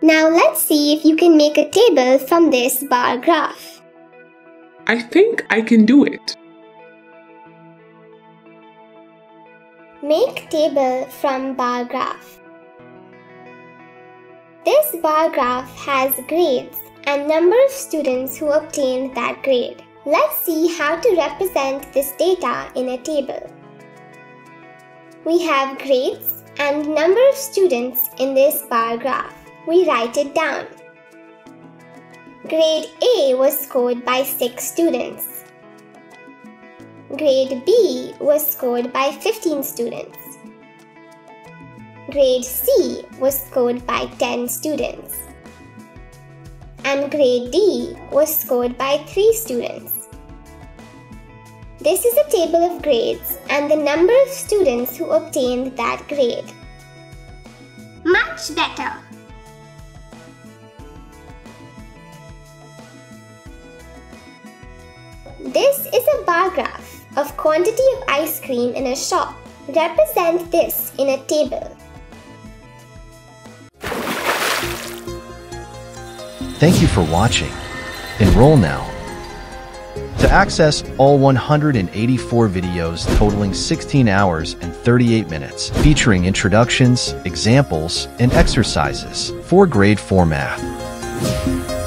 Now let's see if you can make a table from this bar graph. I think I can do it. Make table from bar graph. This bar graph has grades and number of students who obtained that grade. Let's see how to represent this data in a table. We have grades and number of students in this bar graph. We write it down. Grade A was scored by 6 students. Grade B was scored by 15 students. Grade C was scored by 10 students. And grade D was scored by 3 students. This is a table of grades and the number of students who obtained that grade. Much better! This is a bar graph of quantity of ice cream in a shop. Represent this in a table. Thank you for watching. Enroll now. To access all 184 videos totaling 16 hours and 38 minutes, featuring introductions, examples, and exercises for grade 4 math.